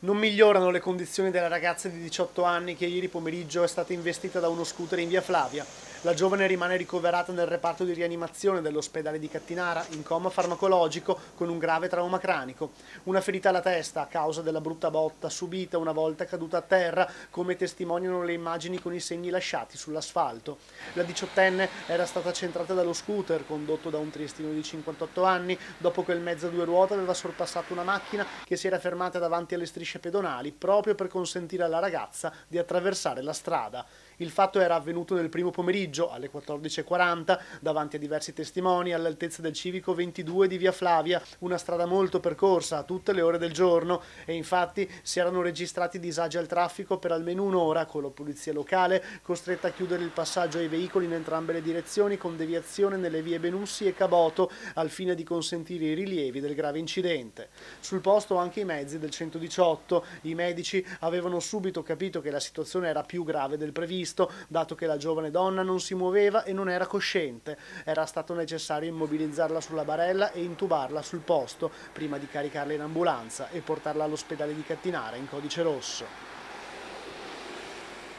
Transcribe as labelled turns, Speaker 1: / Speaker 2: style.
Speaker 1: Non migliorano le condizioni della ragazza di 18 anni che ieri pomeriggio è stata investita da uno scooter in via Flavia. La giovane rimane ricoverata nel reparto di rianimazione dell'ospedale di Cattinara in coma farmacologico con un grave trauma cranico. Una ferita alla testa a causa della brutta botta subita una volta caduta a terra, come testimoniano le immagini con i segni lasciati sull'asfalto. La diciottenne era stata centrata dallo scooter condotto da un tristino di 58 anni dopo che il mezzo a due ruote aveva sorpassato una macchina che si era fermata davanti alle strisce strisce pedonali proprio per consentire alla ragazza di attraversare la strada. Il fatto era avvenuto nel primo pomeriggio, alle 14.40, davanti a diversi testimoni, all'altezza del civico 22 di Via Flavia, una strada molto percorsa a tutte le ore del giorno e infatti si erano registrati disagi al traffico per almeno un'ora con la polizia locale costretta a chiudere il passaggio ai veicoli in entrambe le direzioni con deviazione nelle vie Benussi e Caboto al fine di consentire i rilievi del grave incidente. Sul posto anche i mezzi del 118, i medici avevano subito capito che la situazione era più grave del previsto visto, dato che la giovane donna non si muoveva e non era cosciente. Era stato necessario immobilizzarla sulla barella e intubarla sul posto, prima di caricarla in ambulanza e portarla all'ospedale di Cattinara in codice rosso.